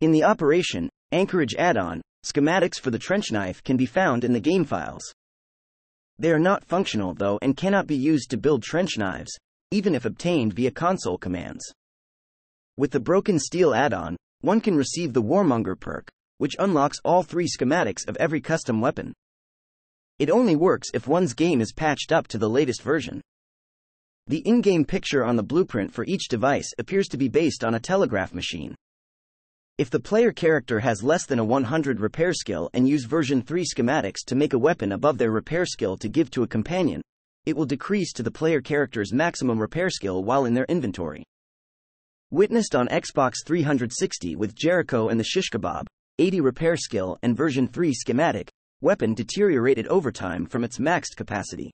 In the Operation Anchorage add on, schematics for the trench knife can be found in the game files. They are not functional though and cannot be used to build trench knives, even if obtained via console commands. With the Broken Steel add on, one can receive the Warmonger perk, which unlocks all three schematics of every custom weapon. It only works if one's game is patched up to the latest version. The in game picture on the blueprint for each device appears to be based on a telegraph machine. If the player character has less than a 100 repair skill and use version 3 schematics to make a weapon above their repair skill to give to a companion, it will decrease to the player character's maximum repair skill while in their inventory. Witnessed on Xbox 360 with Jericho and the Shish Kebab, 80 repair skill and version 3 schematic, weapon deteriorated over time from its maxed capacity.